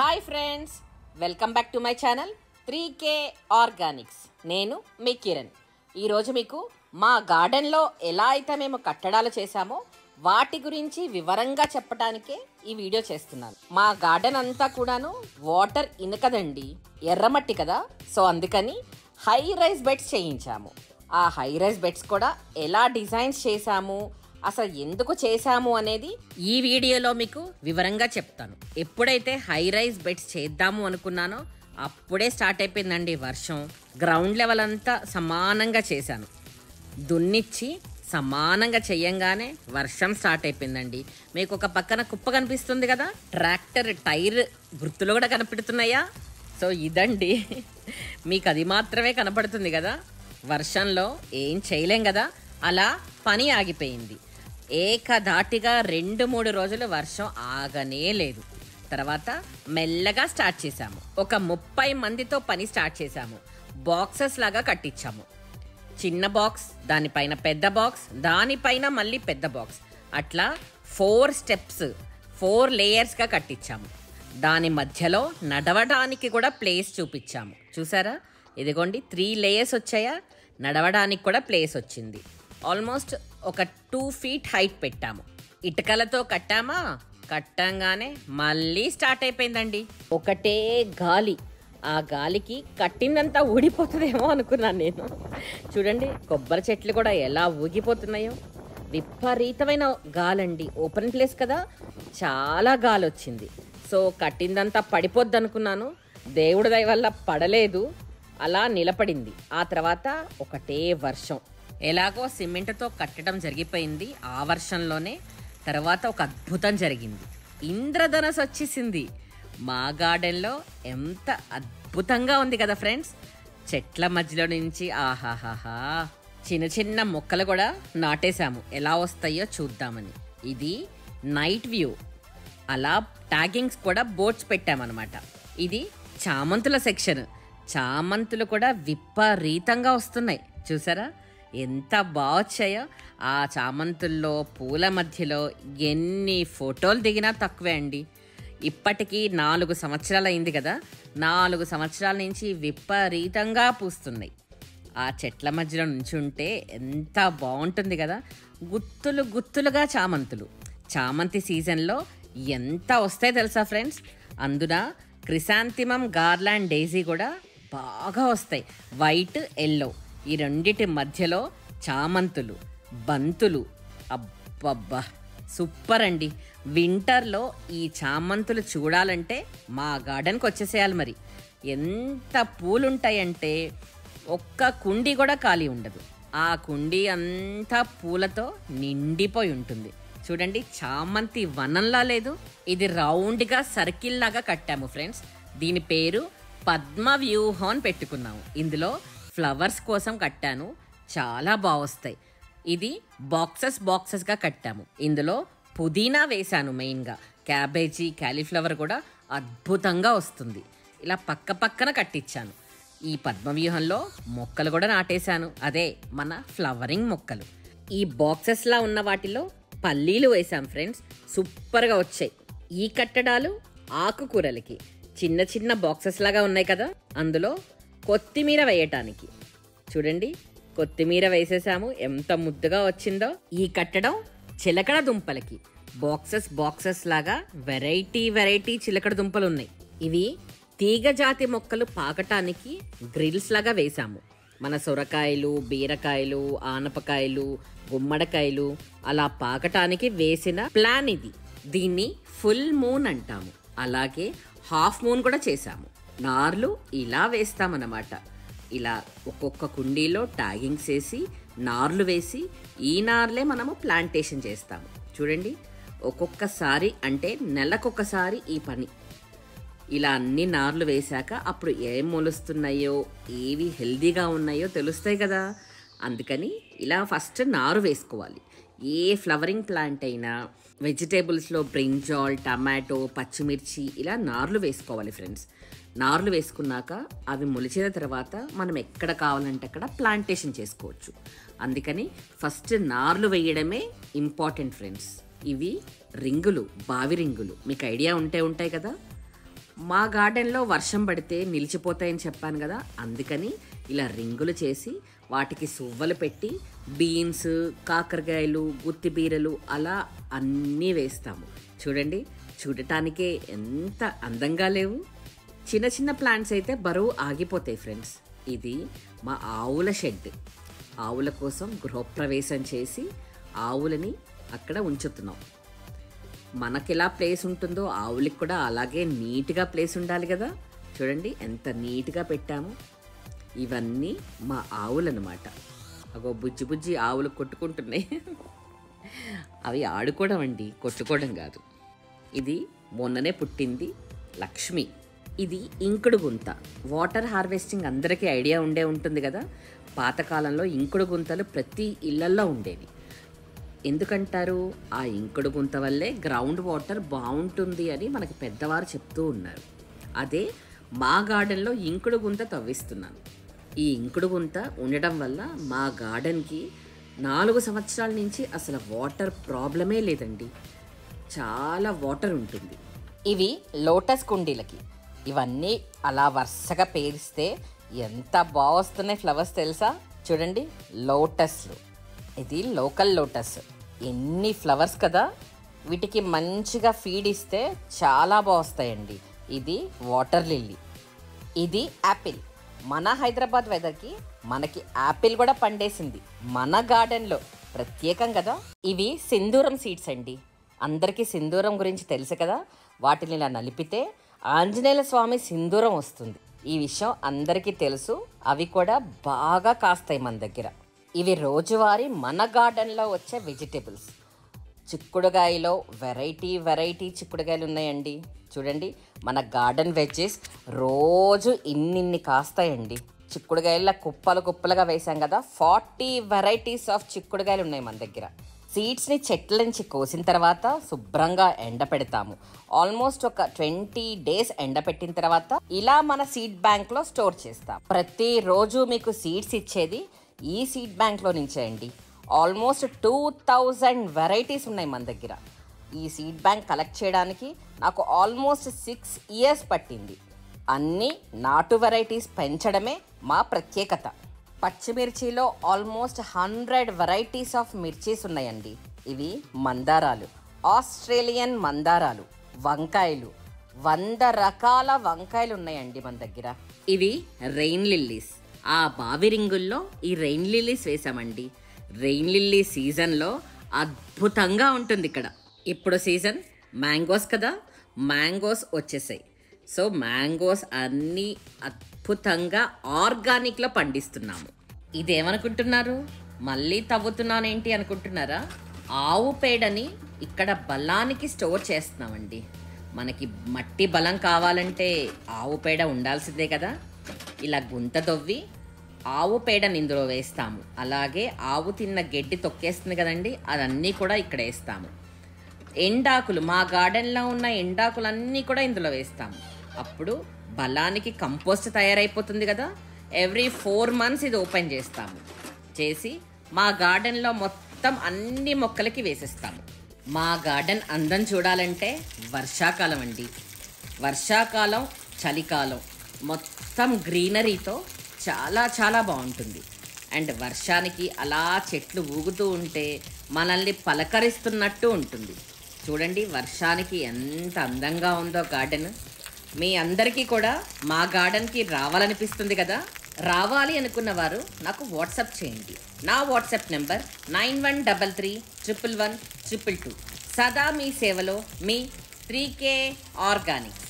Hi friends welcome back to my channel three K organics నేను మీ కిరణ్. ఈరోజు మీకు మా గార్డెన్లో ఎలా అయితే మేము కట్టడాలు చేశామో వాటి గురించి వివరంగా చెప్పడానికే ఈ వీడియో చేస్తున్నాను. మా గార్డెన్ అంతా కూడాను వాటర్ ఇనకదండి ఎర్రమట్టి కదా? సో అందుకని హై రైస్ బెడ్స్ చేయించాము. ఆ హై రైస్ బెడ్స్ కూడా ఎలా డిజైన్స్ చేశాము అసలు ఎందుకు చేశాము అనేది ఈ వీడియోలో మీకు వివరంగా చెప్తాను. ఎప్పుడైతే హై రైస్ బెడ్స్ చేద్దాము అనుకున్నానో అప్పుడే స్టార్ట్ అయిపోయిందండి వర్షం. గ్రౌండ్ లెవెల్ అంతా సమానంగా చేశాను. దున్నిచ్చి సమానంగా చేయంగానే వర్షం స్టార్ట్ అయిపోయిందండి. మీకు ఒక పక్కన కుప్ప కనిపిస్తుంది కదా ట్రాక్టర్ టైర్ గుర్తులు కూడా కనపడుతున్నాయా? సో ఇదండి. మీకు అది మాత్రమే కనపడుతుంది కదా వర్షంలో ఏం చేయలేం కదా అలా పని ఆగిపోయింది. ఏకధాటిగా రెండు మూడు రోజులు వర్షం ఆగనే లేదు. తర్వాత మెల్లగా స్టార్ట్ చేశాము. ఒక ముప్పై మందితో పని స్టార్ట్ చేశాము. బాక్సెస్ లాగా కట్టించాము. చిన్న బాక్స్ దానిపైన పెద్ద బాక్స్ దానిపైన మళ్ళీ పెద్ద బాక్స్. అట్లా ఫోర్ స్టెప్స్ ఫోర్ లేయర్స్గా కట్టించాము. దాని మధ్యలో నడవడానికి కూడా ప్లేస్ చూపించాము. చూసారా? ఇదిగోండి త్రీ లేయర్స్ వచ్చాయా? నడవడానికి కూడా ప్లేస్ వచ్చింది. ఆల్మోస్ట్ ఒక టూ ఫీట్ హైట్ పెట్టాము. ఇటుకలతో కట్టామా? కట్టంగానే మళ్ళీ స్టార్ట్ అయిపోయిందండి. ఒకటే గాలి. ఆ గాలికి కట్టిందంతా ఊడిపోతుందేమో అనుకున్నాను నేను. చూడండి కొబ్బరి చెట్లు కూడా ఎలా ఊగిపోతున్నాయో. విపరీతమైన గాలండి. ఓపెన్ ప్లేస్ కదా? చాలా గాలి వచ్చింది సో కట్టిందంతా పడిపోద్ది అనుకున్నాను దేవుడి దయ వల్ల పడలేదు. అలా నిలబడింది. ఆ తర్వాత ఒకటే వర్షం. ఎలాగో సిమెంట్తో కట్టడం జరిగిపోయింది ఆ వర్షంలోనే. తర్వాత ఒక అద్భుతం జరిగింది. ఇంద్రధనస్ వచ్చేసింది. మా గార్డెన్లో ఎంత అద్భుతంగా ఉంది కదా ఫ్రెండ్స్. చెట్ల మధ్యలో నుంచి ఆహాహాహా. చిన్న చిన్న మొక్కలు కూడా నాటేశాము. ఎలా వస్తాయో చూద్దామని. ఇది నైట్ వ్యూ. అలా ట్యాగింగ్స్ కూడా బోర్డ్స్ పెట్టామన్నమాట. ఇది చామంతుల సెక్షన్. చామంతులు కూడా విపరీతంగా వస్తున్నాయి. చూసారా? ఎంత బాగా వచ్చాయో ఆ చామంతుల్లో పూల మధ్యలో ఎన్ని ఫోటోలు దిగినా తక్కువే అండి. ఇప్పటికీ నాలుగు సంవత్సరాలు అయింది కదా. నాలుగు సంవత్సరాల నుంచి విపరీతంగా పూస్తున్నాయి. ఆ చెట్ల మధ్యలో నుంచుంటే ఎంత బాగుంటుంది కదా. గుత్తులు గుత్తులుగా చామంతులు. చామంతి సీజన్లో ఎంత వస్తాయి తెలుసా ఫ్రెండ్స్? అందున క్రిసాంతిమం గార్లాండ్ డేజీ కూడా బాగా వస్తాయి. White yellow. ఈ రెండిటి మధ్యలో చామంతులు బంతులు. అబ్బబ్బా! సూపర్ అండి వింటర్లో ఈ చామంతులు చూడాలంటే మా గార్డెన్కి వచ్చేసేయాలి మరి. ఎంత పూలుంటాయంటే ఒక్క కుండీ కూడా ఖాళీ ఉండదు. ఆ కుండీ అంతా పూలతో నిండిపోయి ఉంటుంది. చూడండి చామంతి వనంలా లేదు. ఇది రౌండ్గా సర్కిల్ లాగా కట్టాము ఫ్రెండ్స్. దీని పేరు పద్మ వ్యూహం అని పెట్టుకున్నాము. ఇందులో ఫ్లవర్స్ కోసం కట్టాను. చాలా బాగొస్తాయి ఇది బాక్సెస్ బాక్సెస్గా కట్టాము. ఇందులో పుదీనా వేశాను మెయిన్గా. క్యాబేజీ క్యాలీఫ్లవర్ కూడా అద్భుతంగా వస్తుంది. ఇలా పక్క పక్కన కట్టించాను ఈ పద్మవ్యూహంలో మొక్కలు కూడా నాటేశాను. అదే మన ఫ్లవరింగ్ మొక్కలు. ఈ బాక్సెస్లా ఉన్న వాటిలో పల్లీలు వేసాం ఫ్రెండ్స్. సూపర్గా వచ్చాయి. ఈ కట్టడాలు ఆకుకూరలకి. చిన్న చిన్న బాక్సెస్ లాగా ఉన్నాయి కదా. అందులో కొత్తిమీర వేయటానికి. చూడండి కొత్తిమీర వేసేసాము. ఎంత ముద్దుగా వచ్చిందో. ఈ కట్టడం చిలకడ దుంపలకి. బాక్సెస్ బాక్సెస్ లాగా వెరైటీ వెరైటీ చిలకడ దుంపలు ఉన్నాయి ఇవి తీగ జాతి మొక్కలు పాకటానికి గ్రిల్స్ లాగా వేసాము మన సొరకాయలు బీరకాయలు ఆనపకాయలు గుమ్మడికాయలు అలా పాకటానికి వేసిన ప్లాన్ ఇది. దీన్ని ఫుల్ మూన్ అంటాము. అలాగే హాఫ్ మూన్ కూడా చేశాము. నార్లు ఇలా వేస్తామన్నమాట. ఇలా ఒక్కొక్క కుండీలో ట్యాగింగ్స్ వేసి నార్లు వేసి ఈ నార్లే మనము ప్లాంటేషన్ చేస్తాము. చూడండి ఒక్కొక్కసారి అంటే నెలకొకసారి ఈ పని. ఇలా అన్ని నార్లు వేశాక అప్పుడు ఏం మొలుస్తున్నాయో ఏవి హెల్దీగా ఉన్నాయో తెలుస్తాయి కదా. అందుకని ఇలా ఫస్ట్ నారు వేసుకోవాలి. ఏ ఫ్లవరింగ్ ప్లాంట్ అయినా వెజిటేబుల్స్లో బ్రింజాల్ టమాటో పచ్చిమిర్చి ఇలా నార్లు వేసుకోవాలి ఫ్రెండ్స్. నార్లు వేసుకున్నాక అవి మొలిచిన తర్వాత మనం ఎక్కడ కావాలంటే అక్కడ ప్లాంటేషన్ చేసుకోవచ్చు. అందుకని ఫస్ట్ నార్లు వేయడమే ఇంపార్టెంట్ ఫ్రెండ్స్ ఇవి రింగులు బావి రింగులు. మీకు ఐడియా ఉంటే ఉంటాయి కదా? మా గార్డెన్లో వర్షం పడితే నిలిచిపోతాయని చెప్పాను కదా? అందుకని ఇలా రింగులు చేసి వాటికి సువ్వలు పెట్టి బీన్స్ కాకరకాయలు గుత్తి బీరలు అలా అన్నీ వేస్తాము. చూడండి చూడటానికే ఎంత అందంగా లేవు? చిన్న చిన్న ప్లాంట్స్ అయితే బరువు ఆగిపోతాయి ఫ్రెండ్స్. ఇది మా ఆవుల షెడ్. ఆవుల కోసం గృహప్రవేశం చేసి ఆవులని అక్కడ ఉంచుతున్నాం. మనకి ఎలా ప్లేస్ ఉంటుందో ఆవులకి కూడా అలాగే నీట్గా ప్లేస్ ఉండాలి కదా. చూడండి ఎంత నీట్గా పెట్టాము. ఇవన్నీ మా ఆవులన్నమాట. అగో బుజ్జి బుజ్జి ఆవులు కొట్టుకుంటున్నాయి. అవి ఆడుకోవడం అండి కొట్టుకోవడం కాదు. ఇది మొన్ననే పుట్టింది లక్ష్మి. ఇది ఇంకుడు గుంత. వాటర్ హార్వెస్టింగ్ అందరికీ ఐడియా ఉండే ఉంటుంది కదా. పాతకాలంలో ఇంకుడు గుంతలు ప్రతి ఇళ్ళల్లో ఉండేవి. ఎందుకంటారు? ఆ ఇంకుడు గుంత వల్లే గ్రౌండ్ వాటర్ బాగుంటుంది అని మనకి పెద్దవారు చెప్తూ ఉన్నారు. అదే మా గార్డెన్లో ఇంకుడు గుంత తవ్విస్తున్నాను. ఈ ఇంకుడు గుంత ఉండడం వల్ల మా గార్డెన్కి నాలుగు సంవత్సరాల నుంచి అసలు వాటర్ ప్రాబ్లమే లేదండి. చాలా వాటర్ ఉంటుంది. ఇవి లోటస్ కుండీలకి. ఇవన్నీ అలా వరుసగా పేరిస్తే ఎంత బాగొస్తున్నాయి ఫ్లవర్స్ తెలుసా? చూడండి లోటస్లు. ఇది లోకల్ లోటస్. ఎన్ని ఫ్లవర్స్ కదా? వీటికి మంచిగా ఫీడ్ ఇస్తే చాలా బాగుస్తాయండి. ఇది వాటర్ లిల్లీ. ఇది యాపిల్. మన హైదరాబాద్ వెదర్కి మనకి యాపిల్ కూడా పండేసింది. మన గార్డెన్లో. ప్రత్యేకం కదా? ఇవి సింధూరం సీడ్స్ అండి. అందరికీ సింధూరం గురించి తెలుసు కదా? వాటిని ఇలా నలిపితే ఆంజనేయుల స్వామి సింధూరం వస్తుంది. ఈ విషయం అందరికీ తెలుసు. అవి కూడా బాగా కాస్తాయి మన దగ్గర. ఇవి రోజువారీ మన గార్డెన్లో వచ్చే వెజిటేబుల్స్. చిక్కుడుగాయలో వెరైటీ వెరైటీ చిక్కుడుగాయలు ఉన్నాయండి. చూడండి మన గార్డెన్ వెజ్జెస్ రోజు ఇన్నిన్ని కాస్తాయండి. చిక్కుడుగాయల కుప్పలు కుప్పలుగా వేసాం కదా ఫార్టీ వెరైటీస్ ఆఫ్ చిక్కుడుగాయలు ఉన్నాయి మన దగ్గర. సీడ్స్ని చెట్ల నుంచి కోసిన తర్వాత శుభ్రంగా ఎండపెడతాము. ఆల్మోస్ట్ ఒక ట్వంటీ డేస్ ఎండపెట్టిన తర్వాత ఇలా మన సీడ్ బ్యాంక్లో స్టోర్ చేస్తాం. ప్రతిరోజు మీకు సీడ్స్ ఇచ్చేది ఈ సీడ్ బ్యాంక్లో నుంచే అండి. ఆల్మోస్ట్ టూ థౌజండ్ వెరైటీస్ ఉన్నాయి మన దగ్గర. ఈ సీడ్ బ్యాంక్ కలెక్ట్ చేయడానికి నాకు ఆల్మోస్ట్ సిక్స్ ఇయర్స్ పట్టింది. అన్నీ నాటు వెరైటీస్ పెంచడమే మా ప్రత్యేకత. పచ్చిమిర్చిలో almost hundred varieties of mirchis ఉన్నాయండి. ఇవి మందారాలు ఆస్ట్రేలియన్ మందారాలు వంకాయలు వంద రకాల వంకాయలు ఉన్నాయండి మన దగ్గర. ఇవి రెయిన్ లిల్లీస్. ఆ బావి రింగుల్లో ఈ రెయిన్ లిల్లీస్ వేసామండి. రెయిన్ లిల్లీ సీజన్లో అద్భుతంగా ఉంటుంది ఇక్కడ. ఇప్పుడు సీజన్ మ్యాంగోస్ కదా మ్యాంగోస్ వచ్చేసాయి. సో మ్యాంగోస్ అన్నీ అద్భుతంగా ఆర్గానిక్లో పండిస్తున్నాము. ఇదేమనుకుంటున్నారు? మళ్ళీ తవ్వుతున్నానేంటి అనుకుంటున్నారా? ఆవు పేడని ఇక్కడ బలానికి స్టోర్ చేస్తున్నామండి. మనకి మట్టి బలం కావాలంటే ఆవు పేడ ఉండాల్సిందే కదా. ఇలా గుంత తవ్వి ఆవు పేడని ఇందులో వేస్తాము. అలాగే ఆవు తిన్న గడ్డి తొక్కేస్తుంది కదండి అదన్నీ కూడా ఇక్కడ వేస్తాము. ఎండాకులు మా గార్డెన్లో ఉన్న ఎండాకులన్నీ కూడా ఇందులో వేస్తాము. అప్పుడు బలానికి కంపోస్ట్ తయారైపోతుంది కదా. ఎవ్రీ ఫోర్ మంత్స్ ఇది ఓపెన్ చేస్తాము. చేసి మా గార్డెన్లో మొత్తం అన్ని మొక్కలకి వేసేస్తాము. మా గార్డెన్ అందం చూడాలంటే వర్షాకాలం అండి. వర్షాకాలం చలికాలం మొత్తం గ్రీనరీతో చాలా చాలా బాగుంటుంది. అండ్ వర్షానికి అలా చెట్లు ఊగుతూ ఉంటే మనల్ని పలకరిస్తున్నట్టు ఉంటుంది. చూడండి వర్షానికి ఎంత అందంగా ఉందో గార్డెన్. మీ అందరికీ కూడా మా గార్డెన్కి రావాలనిపిస్తుంది కదా? రావాలి అనుకున్న వారు నాకు వాట్సాప్ చేయండి. నా WhatsApp number nine one double three triple one triple two. సదా మీ సేవలో మీ త్రీ కే ఆర్గానిక్స్.